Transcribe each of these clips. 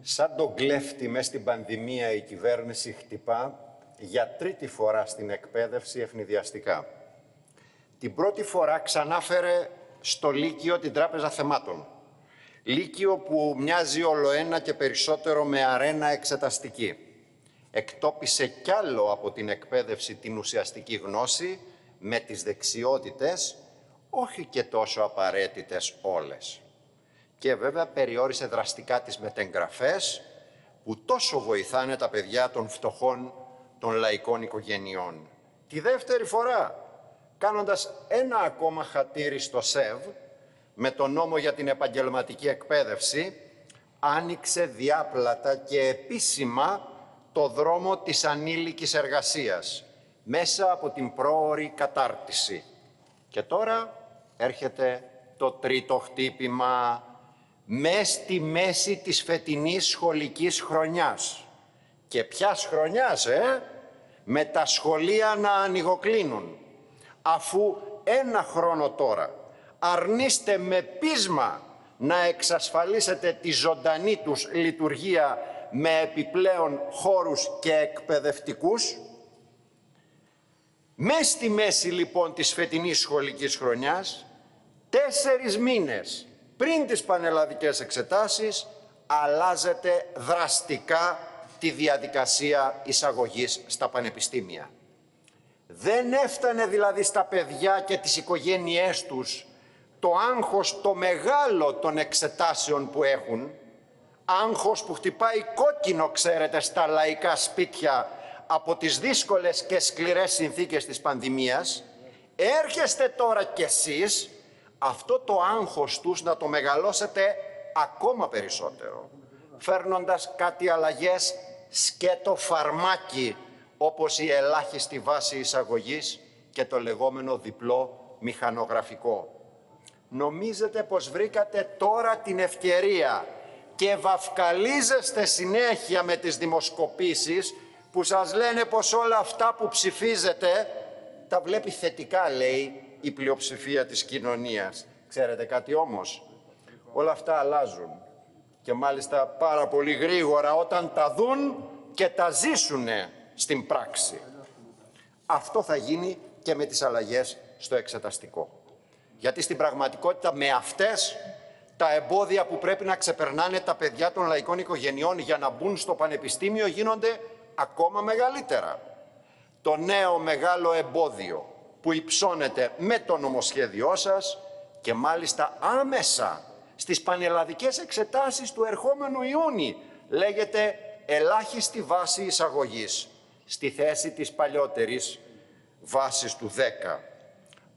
Σαν τον κλέφτη μες στην πανδημία η κυβέρνηση χτυπά για τρίτη φορά στην εκπαίδευση ευνηδιαστικά. Την πρώτη φορά ξανάφερε στο Λύκειο την Τράπεζα Θεμάτων. Λύκειο που μοιάζει ολοένα και περισσότερο με αρένα εξεταστική. Εκτόπισε κι άλλο από την εκπαίδευση την ουσιαστική γνώση με τις δεξιότητες, όχι και τόσο απαραίτητες όλες και βέβαια περιόρισε δραστικά τις μετεγγραφές που τόσο βοηθάνε τα παιδιά των φτωχών των λαϊκών οικογενειών. Τη δεύτερη φορά, κάνοντας ένα ακόμα χατήρι στο ΣΕΒ, με τον νόμο για την επαγγελματική εκπαίδευση, άνοιξε διάπλατα και επίσημα το δρόμο της ανήλικης εργασίας, μέσα από την πρόορη κατάρτιση. Και τώρα έρχεται το τρίτο χτύπημα μες στη μέση της φετινής σχολικής χρονιάς. Και ποιας χρονιάς, ε; Με τα σχολεία να ανοιγοκλίνουν. Αφού ένα χρόνο τώρα αρνείστε με πείσμα να εξασφαλίσετε τη ζωντανή τους λειτουργία με επιπλέον χώρους και εκπαιδευτικούς. Μες στη μέση λοιπόν της φετινής σχολικής χρονιάς, τέσσερις μήνες πριν τις πανελλαδικές εξετάσεις αλλάζεται δραστικά τη διαδικασία εισαγωγής στα πανεπιστήμια. Δεν έφτανε δηλαδή στα παιδιά και τις οικογένειές τους το άγχος το μεγάλο των εξετάσεων που έχουν, άγχος που χτυπάει κόκκινο, ξέρετε, στα λαϊκά σπίτια από τις δύσκολες και σκληρές συνθήκες της πανδημίας, έρχεστε τώρα κι εσείς αυτό το άγχος τους να το μεγαλώσετε ακόμα περισσότερο, φέρνοντας κάτι αλλαγές σκέτο φαρμάκι, όπως η ελάχιστη βάση εισαγωγής και το λεγόμενο διπλό μηχανογραφικό. Νομίζετε πως βρήκατε τώρα την ευκαιρία και βαφκαλίζεστε συνέχεια με τις δημοσκοπήσεις που σας λένε πως όλα αυτά που ψηφίζετε τα βλέπει θετικά, λέει, η πλειοψηφία της κοινωνίας. Ξέρετε κάτι όμως, όλα αυτά αλλάζουν και μάλιστα πάρα πολύ γρήγορα όταν τα δουν και τα ζήσουν στην πράξη. Αυτό θα γίνει και με τις αλλαγές στο εξεταστικό. Γιατί στην πραγματικότητα με αυτές τα εμπόδια που πρέπει να ξεπερνάνε τα παιδιά των λαϊκών οικογενειών για να μπουν στο πανεπιστήμιο γίνονται ακόμα μεγαλύτερα. Το νέο μεγάλο εμπόδιο που υψώνεται με το νομοσχέδιό σας και μάλιστα άμεσα στις πανελλαδικές εξετάσεις του ερχόμενου Ιούνιου λέγεται ελάχιστη βάση εισαγωγής στη θέση της παλιότερης βάσης του 10.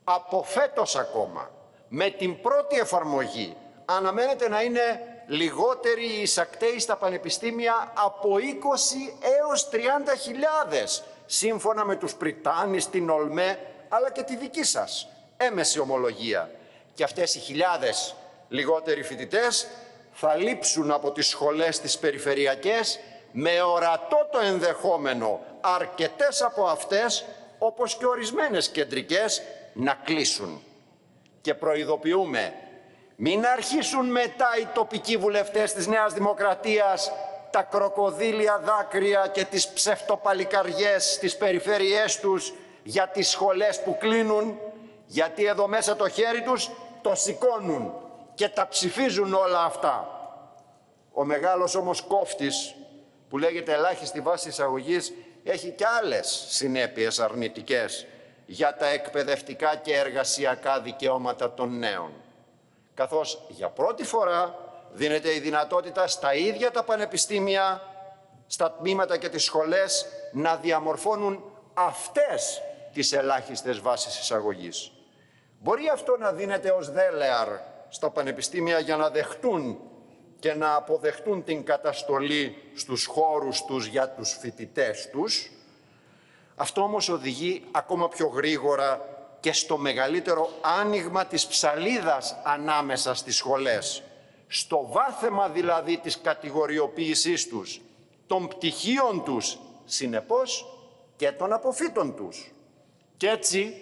Από φέτος ακόμα, με την πρώτη εφαρμογή, αναμένεται να είναι λιγότεροι οι εισακτέοι στα πανεπιστήμια από 20 έως 30 χιλιάδες, σύμφωνα με τους Πριτάνης, την Ολμέ αλλά και τη δική σας έμεση ομολογία. Και αυτές οι χιλιάδες λιγότεροι φοιτητές θα λείψουν από τις σχολές τις περιφερειακές με ορατό το ενδεχόμενο αρκετές από αυτές όπως και ορισμένες κεντρικές να κλείσουν. Και προειδοποιούμε μην αρχίσουν μετά οι τοπικοί βουλευτές της Νέας Δημοκρατίας τα κροκοδίλια δάκρυα και τις ψευτοπαλικαριές στις περιφέρειές τους για τις σχολές που κλείνουν, γιατί εδώ μέσα το χέρι τους το σηκώνουν και τα ψηφίζουν όλα αυτά. Ο μεγάλος όμως κόφτης που λέγεται ελάχιστη βάση εισαγωγής έχει και άλλες συνέπειες αρνητικές για τα εκπαιδευτικά και εργασιακά δικαιώματα των νέων. Καθώς για πρώτη φορά δίνεται η δυνατότητα στα ίδια τα πανεπιστήμια, στα τμήματα και τις σχολές να διαμορφώνουν αυτές τις ελάχιστες βάσεις εισαγωγής. Μπορεί αυτό να δίνεται ως δέλεαρ στα πανεπιστήμια για να δεχτούν και να αποδεχτούν την καταστολή στους χώρους τους για τους φοιτητές τους. Αυτό όμως οδηγεί ακόμα πιο γρήγορα και στο μεγαλύτερο άνοιγμα της ψαλίδας ανάμεσα στις σχολές. Στο βάθεμα δηλαδή της κατηγοριοποίησής τους, των πτυχίων τους, συνεπώς και των αποφύτων τους. Και έτσι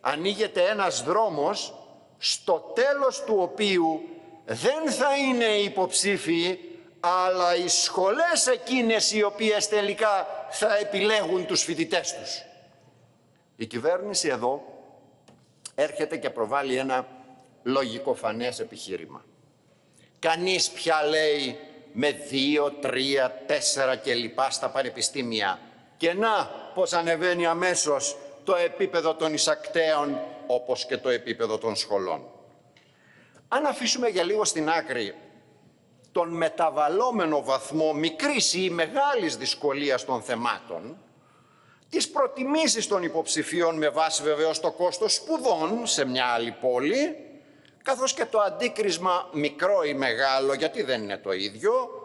ανοίγεται ένας δρόμος στο τέλος του οποίου δεν θα είναι υποψήφιοι αλλά οι σχολές εκείνες οι οποίες τελικά θα επιλέγουν τους φοιτητές τους. Η κυβέρνηση εδώ έρχεται και προβάλλει ένα λογικοφανές επιχείρημα. Κανείς πια λέει με δύο, τρία, τέσσερα και λοιπά στα πανεπιστήμια. Και να πως ανεβαίνει αμέσως το επίπεδο των εισακτέων όπως και το επίπεδο των σχολών. Αν αφήσουμε για λίγο στην άκρη τον μεταβαλλόμενο βαθμό μικρής ή μεγάλης δυσκολίας των θεμάτων, τις προτιμήσεις των υποψηφίων με βάση βεβαίως το κόστος σπουδών σε μια άλλη πόλη, καθώς και το αντίκρισμα μικρό ή μεγάλο, γιατί δεν είναι το ίδιο,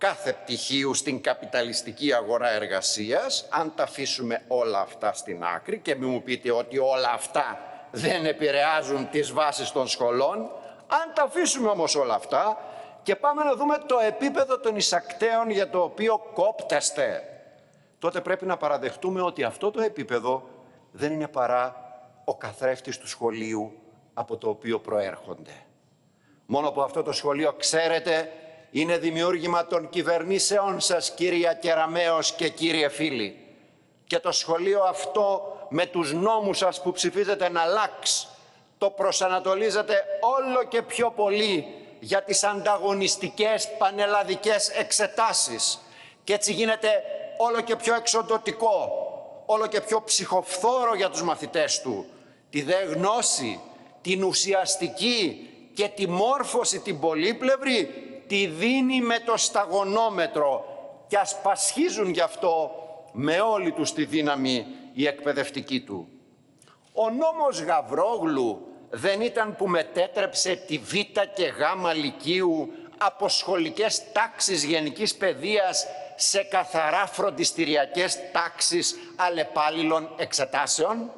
κάθε πτυχίου στην καπιταλιστική αγορά εργασίας, αν τα αφήσουμε όλα αυτά στην άκρη και μην μου πείτε ότι όλα αυτά δεν επηρεάζουν τις βάσεις των σχολών, αν τα αφήσουμε όμως όλα αυτά και πάμε να δούμε το επίπεδο των εισακτέων για το οποίο κόπτεστε, τότε πρέπει να παραδεχτούμε ότι αυτό το επίπεδο δεν είναι παρά ο καθρέφτης του σχολείου από το οποίο προέρχονται. Μόνο που αυτό το σχολείο, ξέρετε, είναι δημιούργημα των κυβερνήσεών σας, κυρία Κεραμέως και κύριε φίλοι. Και το σχολείο αυτό με τους νόμους σας που ψηφίζετε να αλλάξει, το προσανατολίζετε όλο και πιο πολύ για τις ανταγωνιστικές πανελλαδικές εξετάσεις. Και έτσι γίνεται όλο και πιο εξοντοτικό, όλο και πιο ψυχοφθόρο για τους μαθητές του. Τη δε γνώση την ουσιαστική και τη μόρφωση την πολύπλευρη τη δίνει με το σταγονόμετρο και ας πασχίζουν γι' αυτό με όλη τους τη δύναμη η εκπαιδευτική του. Ο νόμος Γαβρόγλου δεν ήταν που μετέτρεψε τη Β και Γ Λυκείου από σχολικές τάξεις γενικής παιδείας σε καθαρά φροντιστηριακές τάξεις αλλεπάλληλων εξετάσεων.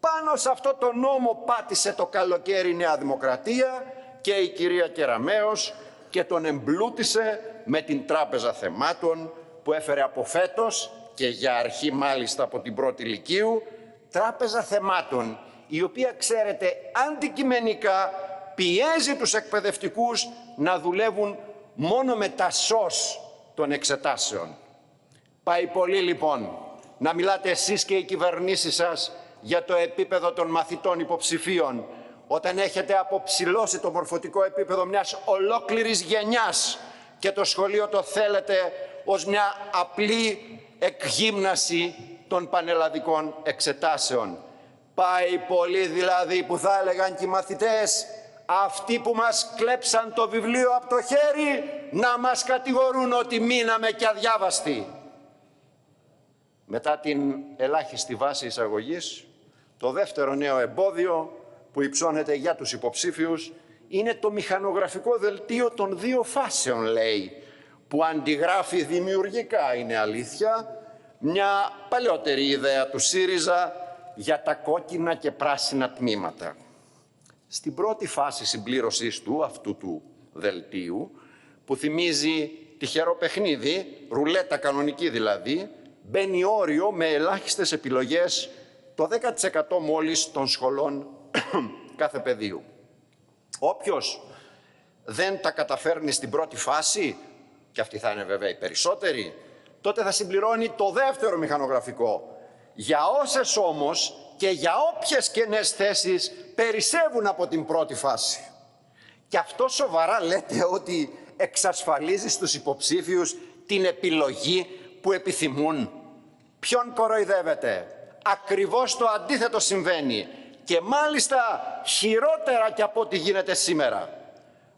Πάνω σε αυτό το νόμο πάτησε το καλοκαίρι η Νέα Δημοκρατία και η κυρία Κεραμέως και τον εμπλούτησε με την Τράπεζα Θεμάτων που έφερε από φέτος και για αρχή μάλιστα από την πρώτη Λυκείου Τράπεζα Θεμάτων η οποία ξέρετε αντικειμενικά πιέζει τους εκπαιδευτικούς να δουλεύουν μόνο με τα σως των εξετάσεων. Πάει πολύ λοιπόν να μιλάτε εσείς και οι κυβερνήσεις σας για το επίπεδο των μαθητών υποψηφίων όταν έχετε αποψηλώσει το μορφωτικό επίπεδο μιας ολόκληρης γενιάς και το σχολείο το θέλετε ως μια απλή εκγύμναση των πανελλαδικών εξετάσεων. Πάει πολύ δηλαδή που θα έλεγαν και οι μαθητές αυτοί που μας κλέψαν το βιβλίο από το χέρι να μας κατηγορούν ότι μείναμε και αδιάβαστοι. Μετά την ελάχιστη βάση εισαγωγής το δεύτερο νέο εμπόδιο που υψώνεται για τους υποψήφιους είναι το μηχανογραφικό δελτίο των δύο φάσεων, λέει, που αντιγράφει δημιουργικά, είναι αλήθεια, μια παλιότερη ιδέα του ΣΥΡΙΖΑ για τα κόκκινα και πράσινα τμήματα. Στην πρώτη φάση συμπλήρωσής του, αυτού του δελτίου, που θυμίζει τυχερό παιχνίδι, ρουλέτα κανονική δηλαδή, μπαίνει όριο με ελάχιστες επιλογές το 10% μόλις των σχολών κάθε πεδίου. Όποιος δεν τα καταφέρνει στην πρώτη φάση, και αυτή θα είναι βέβαια η περισσότερη, τότε θα συμπληρώνει το δεύτερο μηχανογραφικό. Για όσες όμως και για όποιες κενές θέσεις περισσεύουν από την πρώτη φάση. Και αυτό σοβαρά λέτε ότι εξασφαλίζει στους υποψήφιους την επιλογή που επιθυμούν. Ποιον κοροϊδεύετε, ακριβώς το αντίθετο συμβαίνει και μάλιστα χειρότερα και από ό,τι γίνεται σήμερα.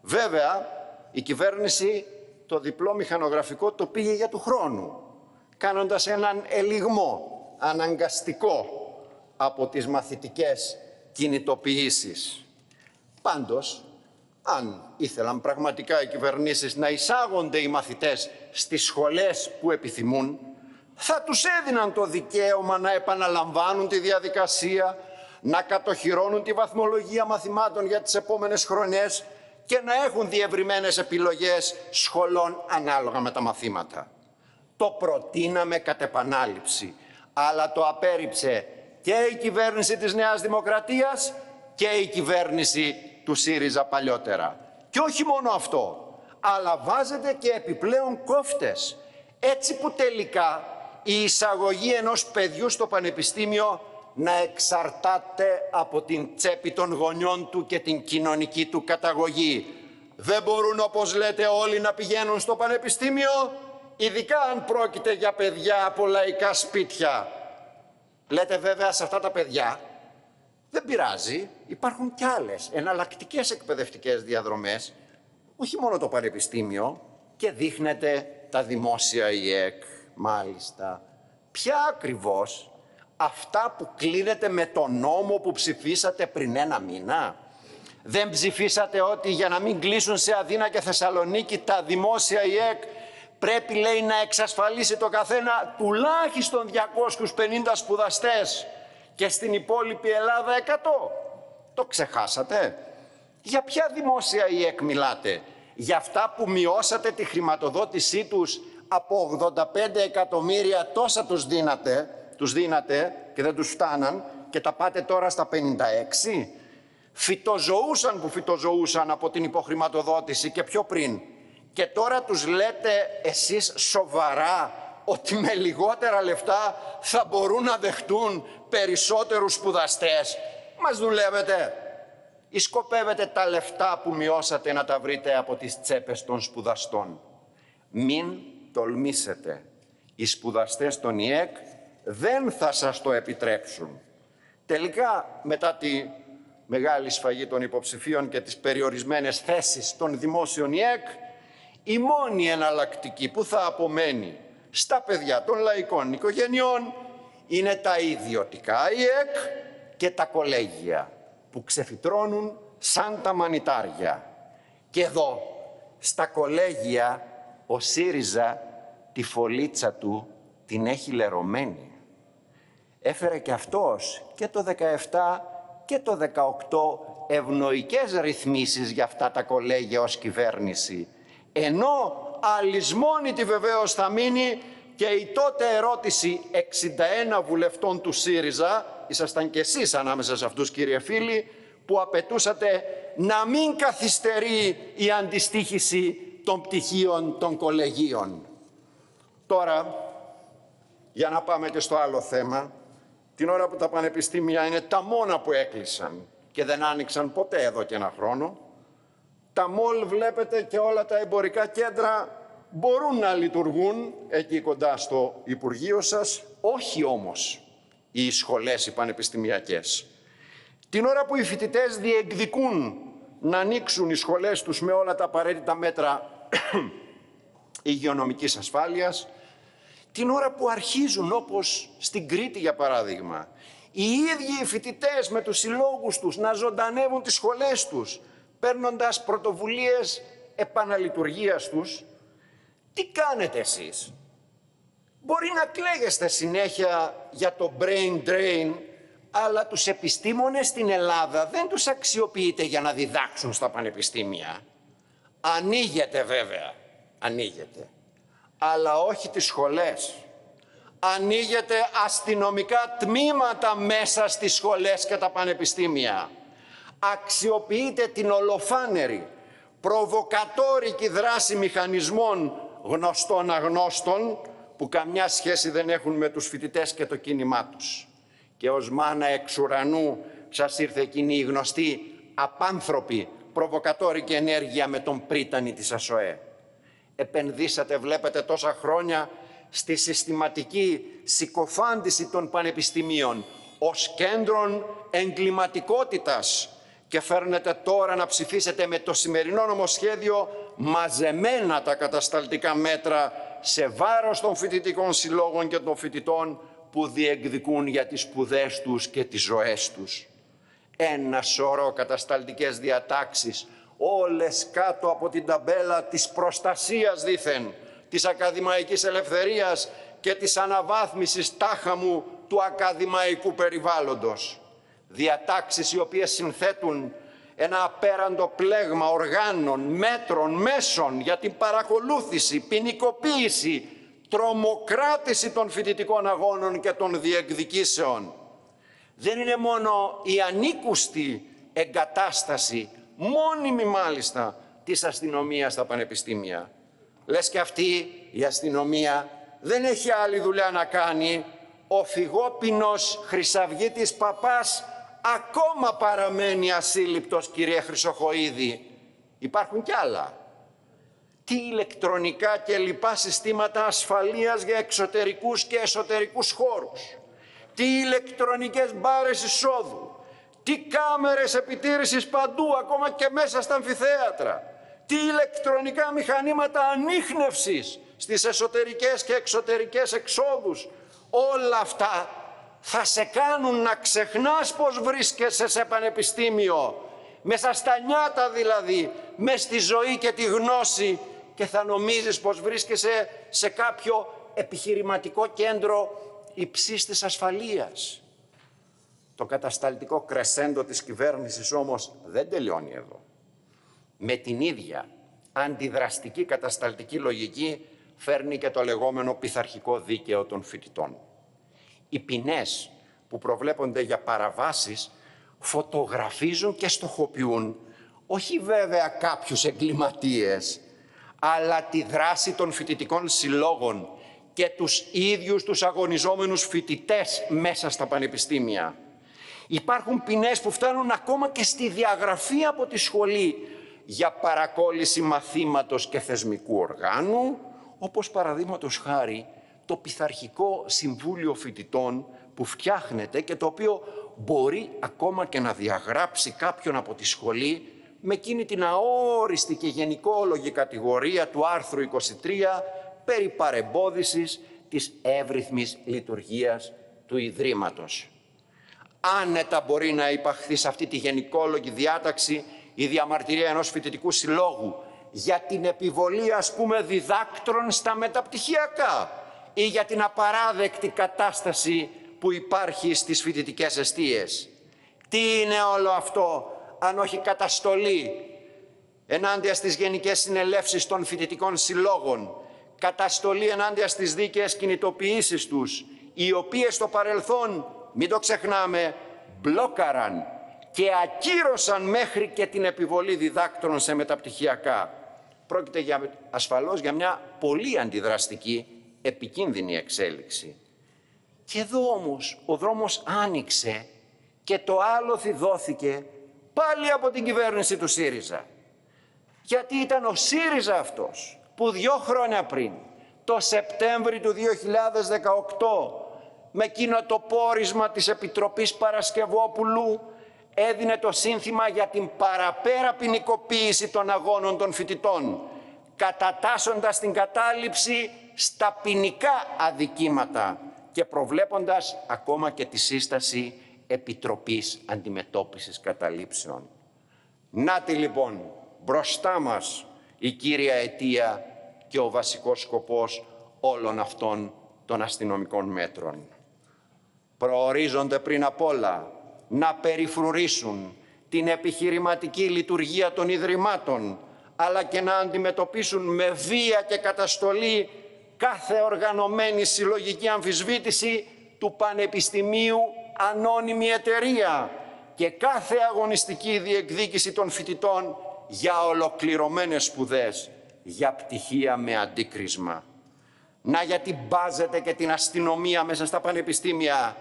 Βέβαια, η κυβέρνηση το διπλό μηχανογραφικό το πήγε για του χρόνου, κάνοντας έναν ελιγμό αναγκαστικό από τις μαθητικές κινητοποιήσεις. Πάντως, αν ήθελαν πραγματικά οι κυβερνήσεις να εισάγονται οι μαθητές στις σχολές που επιθυμούν, θα τους έδιναν το δικαίωμα να επαναλαμβάνουν τη διαδικασία, να κατοχυρώνουν τη βαθμολογία μαθημάτων για τις επόμενες χρονιές και να έχουν διευρυμένες επιλογές σχολών ανάλογα με τα μαθήματα. Το προτείναμε κατ' επανάληψη, αλλά το απέρριψε και η κυβέρνηση της Νέας Δημοκρατίας και η κυβέρνηση του ΣΥΡΙΖΑ παλιότερα. Και όχι μόνο αυτό, αλλά βάζετε και επιπλέον κόφτες. Έτσι που τελικά η εισαγωγή ενός παιδιού στο πανεπιστήμιο να εξαρτάται από την τσέπη των γονιών του και την κοινωνική του καταγωγή. Δεν μπορούν όπως λέτε όλοι να πηγαίνουν στο πανεπιστήμιο, ειδικά αν πρόκειται για παιδιά από λαϊκά σπίτια. Λέτε βέβαια σε αυτά τα παιδιά, δεν πειράζει, υπάρχουν κι άλλες εναλλακτικές εκπαιδευτικές διαδρομές, όχι μόνο το πανεπιστήμιο, και δείχνετε τα δημόσια ΙΕΚ, μάλιστα. Ποια ακριβώς αυτά που κλείνετε με τον νόμο που ψηφίσατε πριν ένα μήνα. Δεν ψηφίσατε ότι για να μην κλείσουν σε Αδύνα και Θεσσαλονίκη τα δημόσια ΙΕΚ πρέπει λέει να εξασφαλίσει το καθένα τουλάχιστον 250 σπουδαστές και στην υπόλοιπη Ελλάδα 100. Το ξεχάσατε. Για ποια δημόσια ΙΕΚ μιλάτε; Για αυτά που μειώσατε τη χρηματοδότησή τους από 85 εκατομμύρια τόσα τους δίνατε τους δίνατε και δεν τους φτάναν και τα πάτε τώρα στα 56. Φυτοζωούσαν που φυτοζωούσαν από την υποχρηματοδότηση και πιο πριν. Και τώρα τους λέτε εσείς σοβαρά ότι με λιγότερα λεφτά θα μπορούν να δεχτούν περισσότερους σπουδαστές. Μας δουλεύετε. Ή σκοπεύετε τα λεφτά που μειώσατε να τα βρείτε από τις τσέπες των σπουδαστών. Μην τολμήσετε. Οι σπουδαστές των ΙΕΚ δεν θα σας το επιτρέψουν. Τελικά, μετά τη μεγάλη σφαγή των υποψηφίων και τις περιορισμένες θέσεις των δημόσιων ΙΕΚ, η μόνη εναλλακτική που θα απομένει στα παιδιά των λαϊκών οικογενειών είναι τα ιδιωτικά ΙΕΚ και τα κολέγια που ξεφυτρώνουν σαν τα μανιτάρια. Και εδώ, στα κολέγια, ο ΣΥΡΙΖΑ τη φωλίτσα του την έχει λερωμένη έφερε και αυτός και το 17 και το 18 ευνοϊκές ρυθμίσεις για αυτά τα κολέγια ως κυβέρνηση. Ενώ αλυσμόνητη βεβαίως θα μείνει και η τότε ερώτηση 61 βουλευτών του ΣΥΡΙΖΑ, ήσασταν και εσείς ανάμεσα σε αυτούς κύριε φίλοι, που απαιτούσατε να μην καθυστερεί η αντιστήχηση των πτυχίων των κολεγίων. Τώρα, για να πάμε και στο άλλο θέμα, την ώρα που τα πανεπιστήμια είναι τα μόνα που έκλεισαν και δεν άνοιξαν ποτέ εδώ και ένα χρόνο, τα μόλ βλέπετε και όλα τα εμπορικά κέντρα μπορούν να λειτουργούν εκεί κοντά στο Υπουργείο σας, όχι όμως οι σχολές οι πανεπιστημιακές. Την ώρα που οι φοιτητές διεκδικούν να ανοίξουν οι σχολές τους με όλα τα απαραίτητα μέτρα υγειονομικής ασφάλειας, την ώρα που αρχίζουν όπως στην Κρήτη για παράδειγμα οι ίδιοι οι φοιτητές με τους συλλόγους τους να ζωντανεύουν τις σχολές τους παίρνοντας πρωτοβουλίες επαναλειτουργίας τους τι κάνετε εσείς; Μπορεί να κλαίγεστε συνέχεια για το brain drain αλλά τους επιστήμονες στην Ελλάδα δεν τους αξιοποιείτε για να διδάξουν στα πανεπιστήμια. Ανοίγεται βέβαια. Ανοίγεται αλλά όχι τις σχολές. Ανοίγεται αστυνομικά τμήματα μέσα στις σχολές και τα πανεπιστήμια. Αξιοποιείται την ολοφάνερη, προβοκατόρικη δράση μηχανισμών γνωστών αγνώστων που καμιά σχέση δεν έχουν με τους φοιτητές και το κίνημά τους. Και ως μάνα εξ ουρανού σας ήρθε εκείνη η γνωστή απάνθρωπη προβοκατόρικη ενέργεια με τον πρίτανη της ΑΣΟΕ επενδύσατε, βλέπετε, τόσα χρόνια στη συστηματική συκοφάντηση των πανεπιστημίων ως κέντρων εγκληματικότητας και φέρνετε τώρα να ψηφίσετε με το σημερινό νομοσχέδιο μαζεμένα τα κατασταλτικά μέτρα σε βάρος των φοιτητικών συλλόγων και των φοιτητών που διεκδικούν για τις σπουδές τους και τις ζωές τους. Ένα σωρό κατασταλτικές διατάξεις όλες κάτω από την ταμπέλα της προστασίας δήθεν, της ακαδημαϊκής ελευθερίας και της αναβάθμισης τάχα μου του ακαδημαϊκού περιβάλλοντος. Διατάξεις οι οποίες συνθέτουν ένα απέραντο πλέγμα οργάνων, μέτρων, μέσων για την παρακολούθηση, ποινικοποίηση, τρομοκράτηση των φοιτητικών αγώνων και των διεκδικήσεων. Δεν είναι μόνο η ανήκουστη εγκατάσταση μόνιμη μάλιστα της αστυνομίας στα πανεπιστήμια. Λες και αυτή η αστυνομία δεν έχει άλλη δουλειά να κάνει. Ο φυγόπινος χρυσαυγίτης παπάς ακόμα παραμένει ασύλληπτος, κύριε Χρυσοχοίδη. Υπάρχουν κι άλλα. Τι ηλεκτρονικά και λοιπά συστήματα ασφαλείας για εξωτερικούς και εσωτερικούς χώρους. Τι ηλεκτρονικές μπάρες εισόδου. Τι κάμερες επιτήρησης παντού, ακόμα και μέσα στα αμφιθέατρα. Τι ηλεκτρονικά μηχανήματα ανείχνευσης στις εσωτερικές και εξωτερικές εξόδους. Όλα αυτά θα σε κάνουν να ξεχνάς πως βρίσκεσαι σε πανεπιστήμιο. Μέσα στα νιάτα δηλαδή, μες στη ζωή και τη γνώση και θα νομίζεις πως βρίσκεσαι σε κάποιο επιχειρηματικό κέντρο υψής της ασφαλείας. Το κατασταλτικό κρεσέντο της κυβέρνησης όμως δεν τελειώνει εδώ. Με την ίδια αντιδραστική κατασταλτική λογική φέρνει και το λεγόμενο πειθαρχικό δίκαιο των φοιτητών. Οι ποινές που προβλέπονται για παραβάσεις φωτογραφίζουν και στοχοποιούν όχι βέβαια κάποιους εγκληματίες, αλλά τη δράση των φοιτητικών συλλόγων και τους ίδιους τους αγωνιζόμενους φοιτητές μέσα στα πανεπιστήμια. Υπάρχουν ποινές που φτάνουν ακόμα και στη διαγραφή από τη σχολή για παρακόλληση μαθήματος και θεσμικού οργάνου, όπως παραδείγματος χάρη το Πειθαρχικό Συμβούλιο Φοιτητών που φτιάχνεται και το οποίο μπορεί ακόμα και να διαγράψει κάποιον από τη σχολή με εκείνη την αόριστη και γενικόλογη κατηγορία του άρθρου 23 περί παρεμπόδισης της εύρυθμης λειτουργίας του Ιδρύματος. Άνετα μπορεί να υπαχθεί σε αυτή τη γενικόλογη διάταξη η διαμαρτυρία ενός φοιτητικού συλλόγου για την επιβολή ας πούμε διδάκτρων στα μεταπτυχιακά ή για την απαράδεκτη κατάσταση που υπάρχει στις φοιτητικές αιστείες. Τι είναι όλο αυτό αν όχι καταστολή ενάντια στις γενικές συνελεύσεις των φοιτητικών συλλόγων, καταστολή ενάντια στις δίκαιες κινητοποιήσεις τους, οι οποίες στο παρελθόν, μην το ξεχνάμε, μπλόκαραν και ακύρωσαν μέχρι και την επιβολή διδάκτρων σε μεταπτυχιακά. Πρόκειται για, ασφαλώς για μια πολύ αντιδραστική, επικίνδυνη εξέλιξη. Και εδώ όμως ο δρόμος άνοιξε και το άλοθη δόθηκε πάλι από την κυβέρνηση του ΣΥΡΙΖΑ. Γιατί ήταν ο ΣΥΡΙΖΑ αυτός που δύο χρόνια πριν, το Σεπτέμβρη του 2018, με εκείνο το πόρισμα της Επιτροπής Παρασκευόπουλου, έδινε το σύνθημα για την παραπέρα ποινικοποίηση των αγώνων των φοιτητών, κατατάσσοντας την κατάληψη στα ποινικά αδικήματα και προβλέποντας ακόμα και τη σύσταση Επιτροπής Αντιμετώπισης Καταλήψεων. Νάτι λοιπόν μπροστά μας η κύρια αιτία και ο βασικός σκοπός όλων αυτών των αστυνομικών μέτρων. Προορίζονται πριν απ' όλα να περιφρουρήσουν την επιχειρηματική λειτουργία των Ιδρυμάτων, αλλά και να αντιμετωπίσουν με βία και καταστολή κάθε οργανωμένη συλλογική αμφισβήτηση του Πανεπιστημίου ανώνυμη εταιρεία και κάθε αγωνιστική διεκδίκηση των φοιτητών για ολοκληρωμένες σπουδές, για πτυχία με αντίκρισμα. Να γιατί μπάζετε και την αστυνομία μέσα στα πανεπιστήμια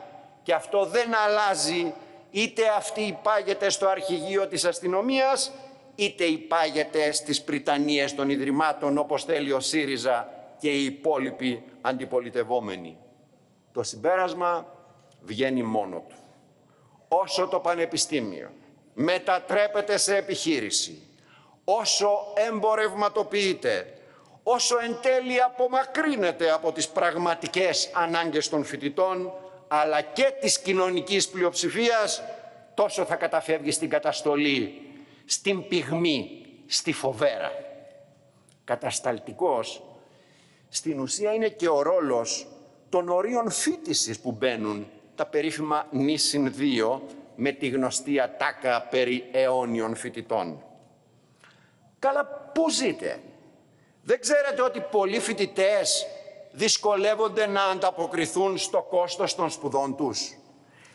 και αυτό δεν αλλάζει είτε αυτή υπάγεται στο αρχηγείο της αστυνομίας είτε υπάγεται στις πριτανίες των Ιδρυμάτων όπως θέλει ο ΣΥΡΙΖΑ και οι υπόλοιποι αντιπολιτευόμενοι. Το συμπέρασμα βγαίνει μόνο του. Όσο το πανεπιστήμιο μετατρέπεται σε επιχείρηση, όσο εμπορευματοποιείται, όσο εν τέλει απομακρύνεται από τις πραγματικές ανάγκες των φοιτητών, αλλά και της κοινωνικής πλειοψηφίας, τόσο θα καταφεύγει στην καταστολή, στην πυγμή, στη φοβέρα. Κατασταλτικός, στην ουσία είναι και ο ρόλος των ορίων φίτησης που μπαίνουν τα περίφημα νήσιν 2 με τη γνωστή ατάκα περί αιώνιων φοιτητών. Καλά, πού ζείτε; Δεν ξέρετε ότι πολλοί φοιτητές δυσκολεύονται να ανταποκριθούν στο κόστος των σπουδών τους.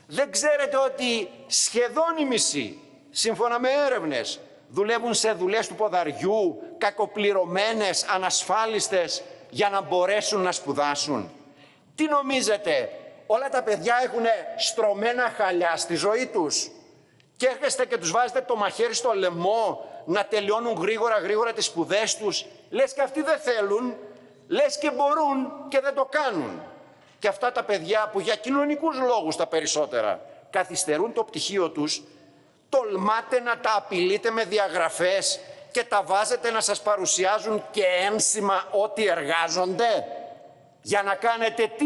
Δεν ξέρετε ότι σχεδόν οι μισοί, σύμφωνα με έρευνες, δουλεύουν σε δουλειές του ποδαριού, κακοπληρωμένες, ανασφάλιστες, για να μπορέσουν να σπουδάσουν. Τι νομίζετε, όλα τα παιδιά έχουν στρωμένα χαλιά στη ζωή τους; Και έρχεστε και τους βάζετε το μαχαίρι στο λαιμό να τελειώνουν γρήγορα γρήγορα τις σπουδές τους; Λες και αυτοί δεν θέλουν, λες και μπορούν και δεν το κάνουν. Και αυτά τα παιδιά που για κοινωνικούς λόγους τα περισσότερα καθυστερούν το πτυχίο τους, τολμάτε να τα απειλείτε με διαγραφές και τα βάζετε να σας παρουσιάζουν και έμσημα ότι εργάζονται. Για να κάνετε τι,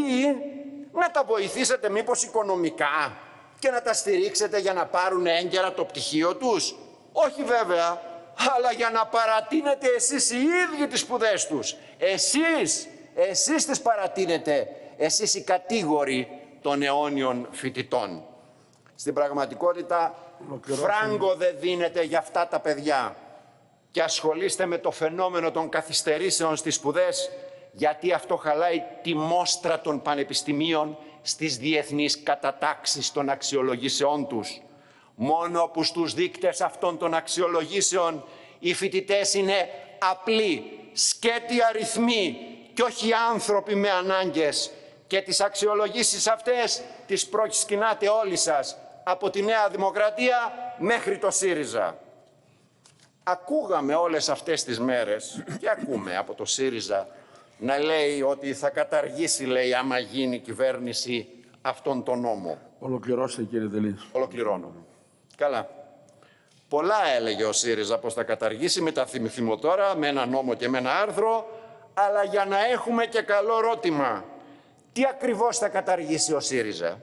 να τα βοηθήσετε μήπως οικονομικά και να τα στηρίξετε για να πάρουν έγκαιρα το πτυχίο τους. Όχι βέβαια, αλλά για να παρατείνετε εσείς οι ίδιοι τις σπουδές τους. Εσείς, εσείς τις παρατείνετε, εσείς οι κατήγοροι των αιώνιων φοιτητών. Στην πραγματικότητα, φράγκο δεν δίνεται για αυτά τα παιδιά και ασχολείστε με το φαινόμενο των καθυστερήσεων στις σπουδές, γιατί αυτό χαλάει τη μόστρα των πανεπιστημίων στις διεθνείς κατατάξεις των αξιολογήσεών τους. Μόνο που στους δείκτες αυτών των αξιολογήσεων οι φοιτητές είναι απλοί, σκέτοι αριθμοί και όχι άνθρωποι με ανάγκες. Και τις αξιολογήσεις αυτές τις προσκυνάτε όλοι σας από τη Νέα Δημοκρατία μέχρι το ΣΥΡΙΖΑ. Ακούγαμε όλες αυτές τις μέρες και ακούμε από το ΣΥΡΙΖΑ να λέει ότι θα καταργήσει, λέει, άμα γίνει κυβέρνηση αυτόν τον νόμο. Ολοκληρώστε κύριε Δελής. Ολοκληρώνω. Καλά. Πολλά έλεγε ο ΣΥΡΙΖΑ πως θα καταργήσει, με τα θυμηθούμε τώρα, με ένα νόμο και με ένα άρθρο, αλλά για να έχουμε και καλό ρώτημα. Τι ακριβώς θα καταργήσει ο ΣΥΡΙΖΑ;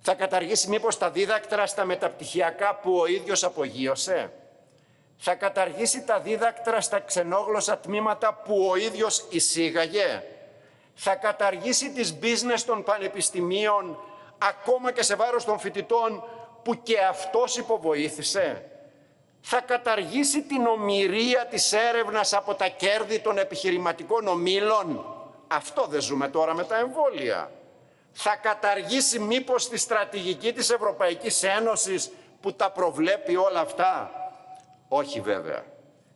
Θα καταργήσει μήπως τα δίδακτρα στα μεταπτυχιακά που ο ίδιος απογείωσε; Θα καταργήσει τα δίδακτρα στα ξενόγλωσσα τμήματα που ο ίδιος εισήγαγε; Θα καταργήσει τις business των πανεπιστημίων ακόμα και σε βάρος των φοιτητών που και αυτός υποβοήθησε. Θα καταργήσει την ομοιρία της έρευνας από τα κέρδη των επιχειρηματικών ομίλων. Αυτό δεν ζούμε τώρα με τα εμβόλια. Θα καταργήσει μήπως τη στρατηγική της Ευρωπαϊκής Ένωσης που τα προβλέπει όλα αυτά. Όχι βέβαια,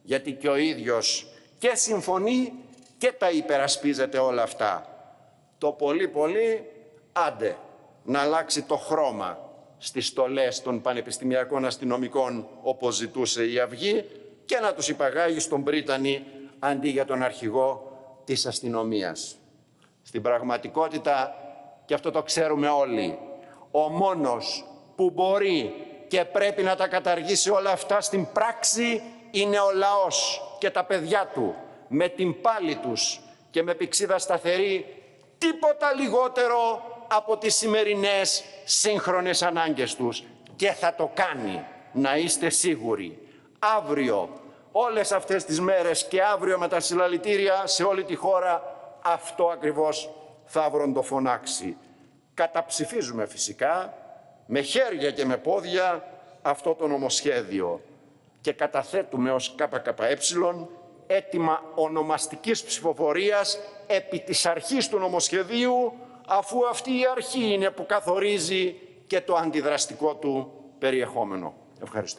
γιατί και ο ίδιος και συμφωνεί και τα υπερασπίζεται όλα αυτά. Το πολύ πολύ άντε να αλλάξει το χρώμα στις στολές των πανεπιστημιακών αστυνομικών όπως ζητούσε η Αυγή και να τους υπαγάγει στον Πρίτανη αντί για τον αρχηγό της αστυνομίας. Στην πραγματικότητα, και αυτό το ξέρουμε όλοι, ο μόνος που μπορεί και πρέπει να τα καταργήσει όλα αυτά στην πράξη είναι ο λαός και τα παιδιά του με την πάλη τους και με πηξίδα σταθερή τίποτα λιγότερο από τις σημερινές σύγχρονες ανάγκες τους και θα το κάνει, να είστε σίγουροι. Αύριο, όλες αυτές τις μέρες και αύριο με τα συλλαλητήρια σε όλη τη χώρα, αυτό ακριβώς θα βροντοφωνάξει. Καταψηφίζουμε φυσικά, με χέρια και με πόδια, αυτό το νομοσχέδιο και καταθέτουμε ως ΚΚΕ έτοιμα ονομαστικής ψηφοφορίας επί της αρχής του νομοσχεδίου αφού αυτή η αρχή είναι που καθορίζει και το αντιδραστικό του περιεχόμενο. Ευχαριστώ.